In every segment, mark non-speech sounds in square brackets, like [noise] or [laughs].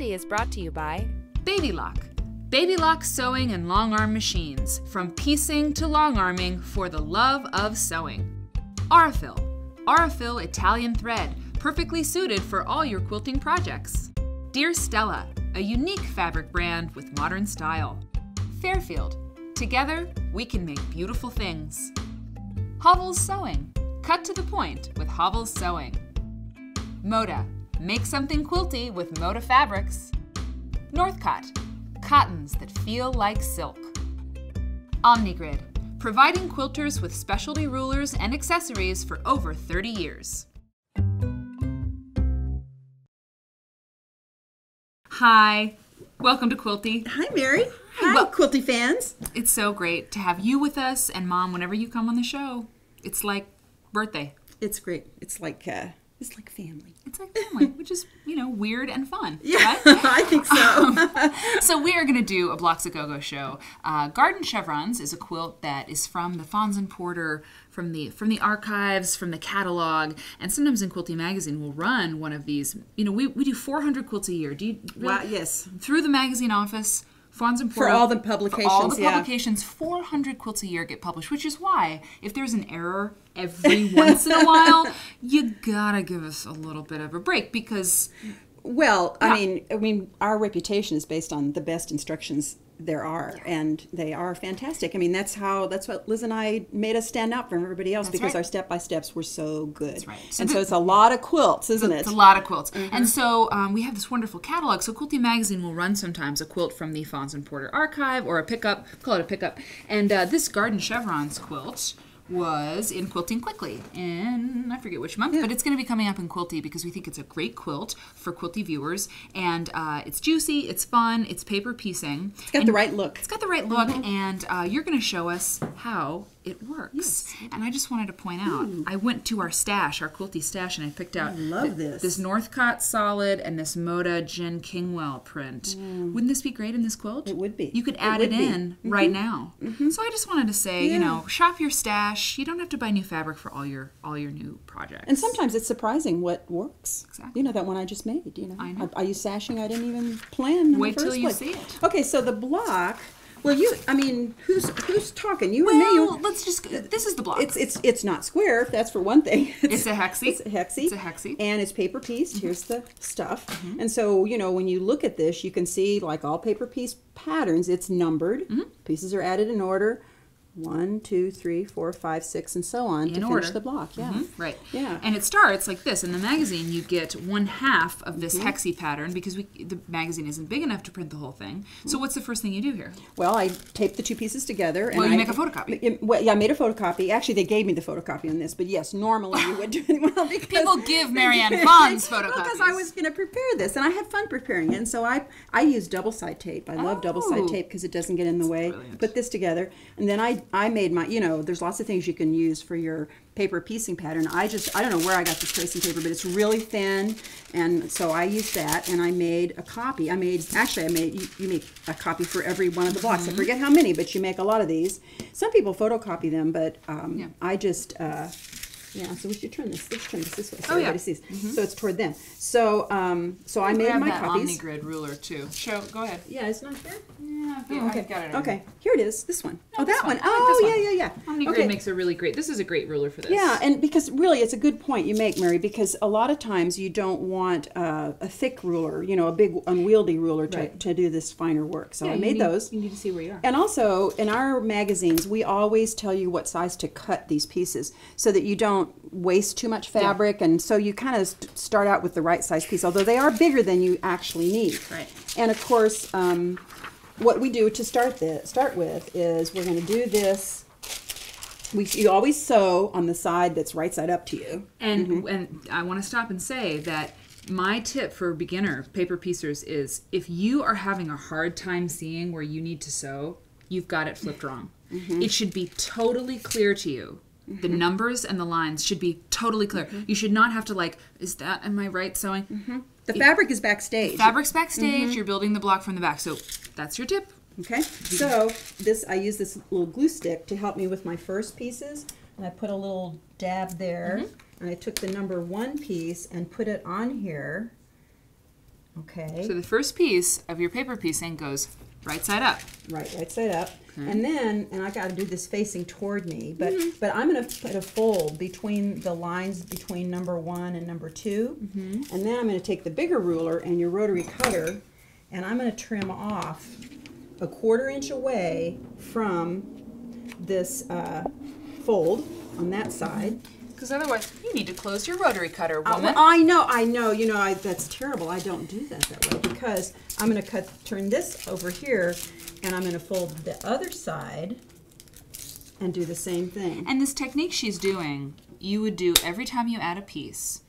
Is brought to you by Baby Lock. Baby Lock sewing and long arm machines. From piecing to long arming for the love of sewing. Aurifil. Aurifil Italian thread, perfectly suited for all your quilting projects. Dear Stella, a unique fabric brand with modern style. Fairfield. Together, we can make beautiful things. Havel's Sewing. Cut to the point with Havel's Sewing. Moda. Make something quilty with Moda fabrics. Northcott. Cottons that feel like silk. Omnigrid. Providing quilters with specialty rulers and accessories for over 30 years. Hi, welcome to Quilty. Hi, Mary. Hi, Well- Quilty fans. It's so great to have you with us and mom whenever you come on the show. It's like birthday. It's great. It's like uh, it's like family. It's like family, which is, you know, weird and fun. Yeah, right? [laughs] I think so. so we are going to do a Blocks of Go-Go show. Uh, Garden Chevrons is a quilt that is from the Fons and Porter, from the from the archives, from the catalog, and sometimes in Quilty Magazine we'll run one of these. You know, we, we do 400 quilts a year. Do you really, wow. Yes. through the magazine office? Fons and For all the for all the publications, yeah. publications, 400 quilts a year get published, which is why if there's an error every once in a while, [laughs] you gotta give us a little bit of a break because Well, Yeah. I mean, I mean, our reputation is based on the best instructions there are, and they are fantastic. I mean, that's how that's what Liz and I made us stand out from everybody else because right. our step by steps were so good. That's right. And So it's a [laughs] lot of quilts, isn't it? It's a lot of quilts. And so um, we have this wonderful catalog. So Quilty Magazine will run sometimes a quilt from the Fons and Porter archive or a pickup, call it a pickup. And uh, this Garden Chevrons quilt was in Quilting Quickly in, I forget which month, but it's going to be coming up in Quilty because we think it's a great quilt for Quilty viewers. And uh, it's juicy, it's fun, it's paper piecing. It's got the right look. It's got the right look, and uh, you're going to show us how it works. And I just wanted to point out, hmm. I went to our stash, our quilty stash, and I picked out I love this. this Northcott solid and this Moda Jen Kingwell print. Hmm. Wouldn't this be great in this quilt? It would be. You could add it, be. in mm-hmm. right now. Mm-hmm. So I just wanted to say, you know, shop your stash. You don't have to buy new fabric for all your all your new projects. And sometimes it's surprising what works. Exactly. You know that one I just made. You know, I know. I, use sashing I didn't even plan. Wait till you place. see it. Okay, so the block. Well, you. I mean, who's who's talking? You well, and me. Let's just. This is the block. it's it's it's not square. That's for one thing. [laughs] It's a hexie. It's a hexie. It's a hexie. And it's paper pieced. Here's the stuff. Mm-hmm. And so you know when you look at this, you can see like all paper piece patterns. It's numbered. Mm-hmm. Pieces are added in order. One, two, three, four, five, six, and so on In to order. finish the block. Yeah. Mhm, Right. Yeah. And it starts like this. In the magazine, you get one half of this Mm-hmm. hexie pattern because we, the magazine isn't big enough to print the whole thing. So what's the first thing you do here? Well, I taped the two pieces together. And Well, you I, make a photocopy. Yeah, Well, yeah, I made a photocopy. Actually, they gave me the photocopy on this, but yes, normally you would do it. [laughs] Well, because People give Marianne Fons [laughs] Well, because I was going to prepare this, and I had fun preparing it. And so I, I use double side tape. I love double side Oh. tape because it doesn't get in the way. brilliant. Put this together, and then I, I made my. You know, there's lots of things you can use for your paper piecing pattern. I just, I don't know where I got this tracing paper, but it's really thin, and so I used that, and I made a copy. I made, actually, I made, you, you make a copy for every one of the blocks. Mm-hmm. I forget how many, but you make a lot of these. Some people photocopy them, but um, Yeah. I just, uh, yeah. So we should turn this. Let's turn this this way so Oh, yeah. everybody sees. So it's toward them. So, um, so I made my that copies. OmniGrid ruler too. Show. Go ahead. Yeah, it's not here. Yeah, Oh, okay. got it. okay. Here it is. This one. Oh, this that one. one. Like Oh, this yeah, one. yeah, yeah. OmniGrid okay. makes a really great. This is a great ruler for this. Yeah, and because really, it's a good point you make, Mary. Because a lot of times you don't want uh, a thick ruler, you know, a big unwieldy ruler to, Right. to do this finer work. So Yeah, I made need- those. You need to see where you are. And also, in our magazines, we always tell you what size to cut these pieces so that you don't waste too much fabric. And so you kind of st- start out with the right size piece, although they are bigger than you actually need. Right. And of course, um, what we do to start this, start with is we're going to do this. We, you always sew on the side that's right side up to you. And Mm-hmm. and I want to stop and say that my tip for beginner paper piecers is if you are having a hard time seeing where you need to sew, you've got it flipped wrong. Mm-hmm. It should be totally clear to you. The numbers and the lines should be totally clear. Mm-hmm. You should not have to like, is that am I right sewing? The fabric is backstage. Fabric's backstage. Mm-hmm. You're building the block from the back. So that's your tip. Okay, so this I use this little glue stick to help me with my first pieces, and I put a little dab there, and I took the number one piece and put it on here, Okay. So the first piece of your paper piecing goes right side up. Right, right side up. And then, and I got to do this facing toward me, but but I'm going to put a fold between the lines between number one and number 2 and then I'm going to take the bigger ruler and your rotary cutter, and I'm going to trim off a quarter inch away from this uh, fold on that side. Because otherwise, you need to close your rotary cutter, Uh, woman. well, I know, I know. You know, I, that's terrible. I don't do that that way because I'm going to cut, turn this over here, and I'm going to fold the other side and do the same thing. And this technique she's doing, you would do every time you add a piece.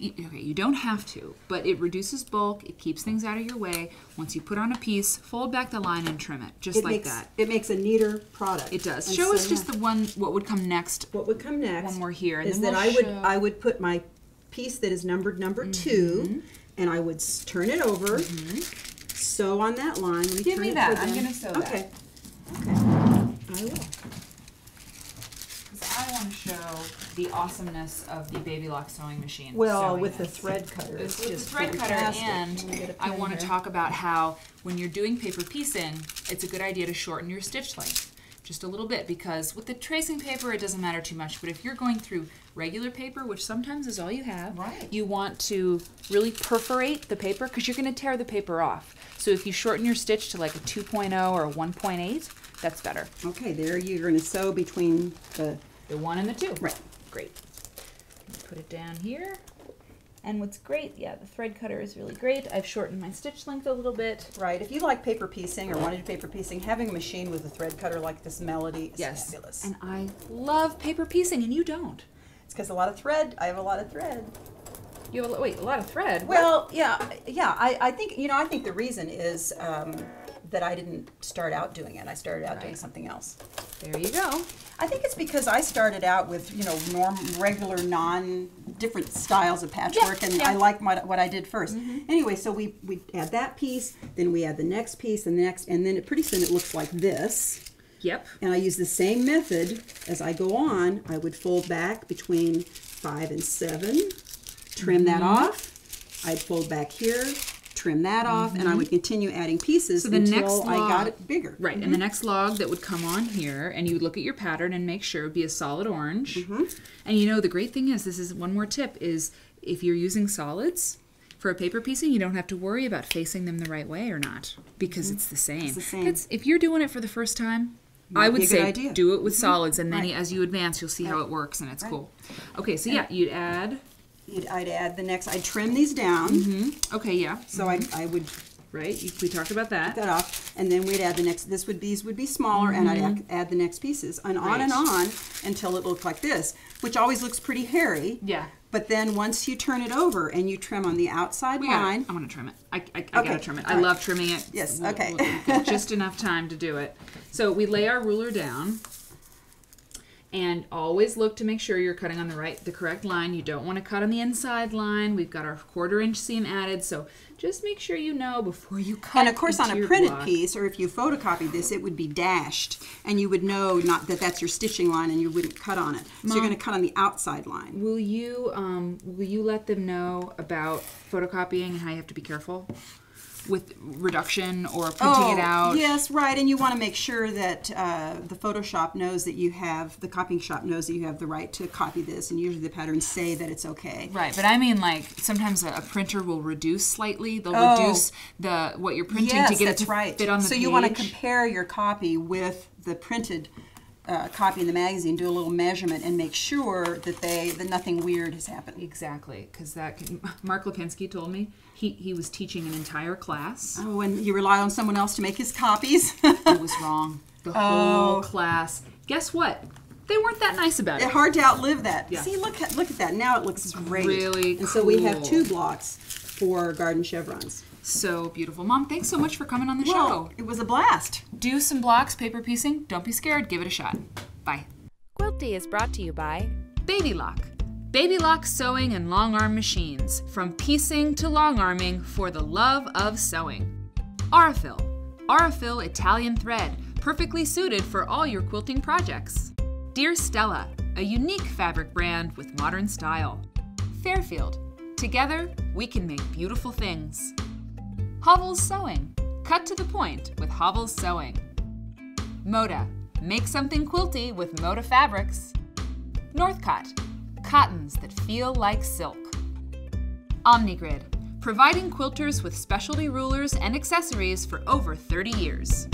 You, okay, you don't have to, but it reduces bulk. It keeps things out of your way. Once you put on a piece, fold back the line and trim it, just It like makes that. it makes a neater product. It does. And Show so, us just yeah. the one. What would come next? what would come next. one more here, and is then that we'll I would I would put my piece that is numbered number Mm-hmm. two, and I would turn it over, sew on that line. Let me Give me that. I'm gonna sew that. Okay. Okay. I will. 'Cause I want to show the awesomeness of the Baby Lock sewing machine. Well, sewing with the this. thread cutter, With it's the just thread cutter, and Let me get a I want to talk about how when you're doing paper piecing, it's a good idea to shorten your stitch length just a little bit because with the tracing paper it doesn't matter too much. But if you're going through regular paper, which sometimes is all you have, Right. you want to really perforate the paper because you're going to tear the paper off. So if you shorten your stitch to like a 2.0 or a 1.8, that's better. Okay, there you're going to sew between the The one and the two. right. Great. Put it down here. And what's great, yeah, the thread cutter is really great. I've shortened my stitch length a little bit. Right. If you like paper piecing or want to do paper piecing, having a machine with a thread cutter like this Melody is Yes. fabulous. And I love paper piecing, and you don't. it's because a lot of thread. I have a lot of thread. You have a, wait, a lot of thread. Well, yeah, yeah. I, I think you know. I think the reason is um, that I didn't start out doing it. I started out doing something else. there you go. I think it's because I started out with you know norm regular non different styles of patchwork, and yeah. I like what, what I did 1st Anyway, so we we add that piece, then we add the next piece, and the next, and then it, pretty soon it looks like this. Yep. And I use the same method as I go on. I would fold back between five and seven, trim that Mm-hmm. off. I'd fold back here, trim that off, and I would continue adding pieces Mm-hmm. the until next I got it bigger. Right, and the next log that would come on here, and you would look at your pattern and make sure it would be a solid orange. Mm-hmm. And you know, the great thing is, this is one more tip, is if you're using solids, for a paper piecing, you don't have to worry about facing them the right way or not, because it's the same. Mm-hmm. the same. It's- if you're doing it for the first time, Might I would say idea. Mm-hmm. do it with solids, and then Right. as you advance, you'll see how it works, and it's cool. Okay, so yeah, you'd add. I'd add the next. I'd trim these down, mm-hmm. Okay, yeah, so I, I would right. You, we talked about that. that off, and then we'd add the next. This would these would be smaller, and I'd add, add the next pieces, and on and on until it looked like this, which always looks pretty hairy. Yeah. But then once you turn it over and you trim on the outside We line. I want to trim it. I, I, I Okay, gotta trim it. I all right. love trimming it. Yes, We'll- okay. we'll just enough time to do it. So we lay our ruler down, and always look to make sure you're cutting on the right, the correct line. You don't want to cut on the inside line. We've got our quarter inch seam added, so just make sure you know before you cut. and of course on a printed block. piece, or if you photocopied this, it would be dashed, and you would know not that that's your stitching line, and you wouldn't cut on it. So you're going to cut on the outside line. Will you um, will you let them know about photocopying and how you have to be careful with reduction or printing it out? Oh, yes, right. And you want to make sure that uh, the Photoshop knows that you have, the copying shop knows that you have the right to copy this, and usually the patterns say that it's okay. Right, but I mean, like sometimes a, a printer will reduce slightly. They'll Oh. reduce the what you're printing yes, to get it to right. fit on the so page. you want to compare your copy with the printed uh, copy in the magazine, do a little measurement, and make sure that they that nothing weird has happened. exactly because that can, [laughs] Mark Lipinski told me he he was teaching an entire class. Oh, and you rely on someone else to make his copies. [laughs] It was wrong. The whole Oh. class. Guess what? They weren't that nice about it. hard to outlive that. Yeah. See, look at look at that. Now it looks great. really And so we have two blocks for garden chevrons. So beautiful, Mom. Thanks so much for coming on the Well, show. it was a blast. Do some blocks, paper piecing. Don't be scared. Give it a shot. Bye. Quilty is brought to you by Baby Lock. Baby Lock sewing and long arm machines. From piecing to long arming for the love of sewing. Aurifil. Aurifil Italian thread. Perfectly suited for all your quilting projects. Dear Stella. A unique fabric brand with modern style. Fairfield. Together, we can make beautiful things. Havel's Sewing. Cut to the point with Havel's Sewing. Moda. Make something quilty with Moda fabrics. Northcott. Cottons that feel like silk. Omnigrid. Providing quilters with specialty rulers and accessories for over 30 years.